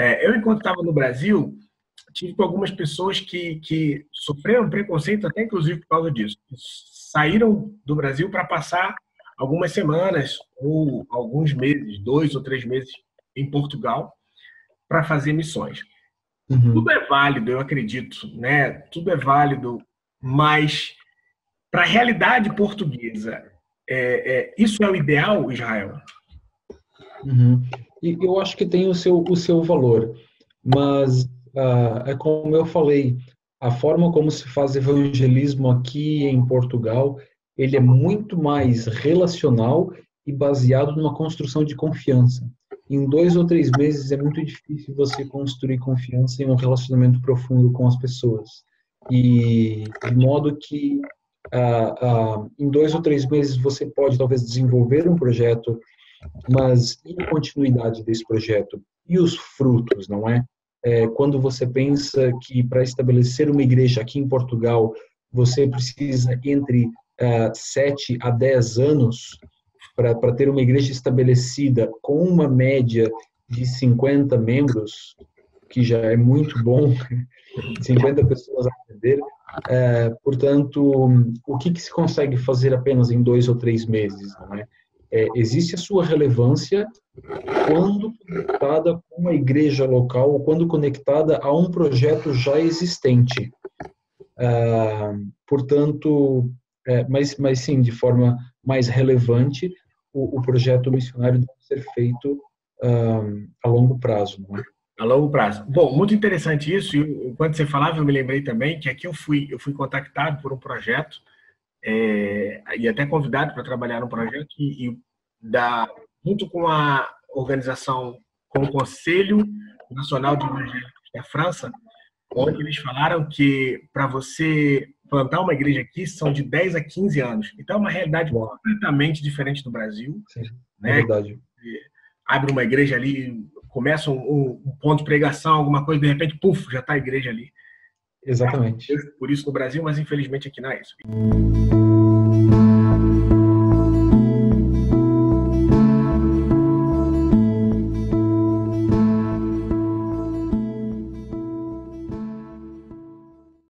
É, eu, enquanto estava no Brasil, tive com algumas pessoas que, que sofreram preconceito, até inclusive por causa disso. Saíram do Brasil para passar algumas semanas ou alguns meses, dois ou três meses em Portugal, para fazer missões. Uhum. Tudo é válido, eu acredito, né? Tudo é válido, mas para a realidade portuguesa, é, é, isso é o ideal, Israel? Uhum. E eu acho que tem o seu, o seu valor, mas uh, é como eu falei, a forma como se faz evangelismo aqui em Portugal, ele é muito mais relacional e baseado numa construção de confiança. Em dois ou três meses é muito difícil você construir confiança em um relacionamento profundo com as pessoas. E de modo que uh, uh, em dois ou três meses você pode talvez desenvolver um projeto mas e a continuidade desse projeto? E os frutos, não é? é quando você pensa que para estabelecer uma igreja aqui em Portugal, você precisa entre uh, 7 a 10 anos para ter uma igreja estabelecida com uma média de 50 membros, que já é muito bom, 50 pessoas a aprender. É, portanto, o que, que se consegue fazer apenas em dois ou três meses, não é? É, existe a sua relevância quando conectada com uma igreja local ou quando conectada a um projeto já existente. Ah, portanto, é, mas, mas sim, de forma mais relevante, o, o projeto missionário deve ser feito ah, a longo prazo. Não é? A longo prazo. Bom, muito interessante isso. E enquanto você falava, eu me lembrei também que aqui eu fui, eu fui contactado por um projeto é, e até convidado para trabalhar no projeto e, e da, junto com a organização, com o Conselho Nacional de Evangélicos da França, onde eles falaram que para você plantar uma igreja aqui são de 10 a 15 anos. Então é uma realidade Bom. completamente diferente do Brasil. Sim, né? é verdade. Abre uma igreja ali, começa um, um, ponto de pregação, alguma coisa, de repente, puf, já está a igreja ali. Exatamente. Por isso no Brasil, mas infelizmente aqui não é isso.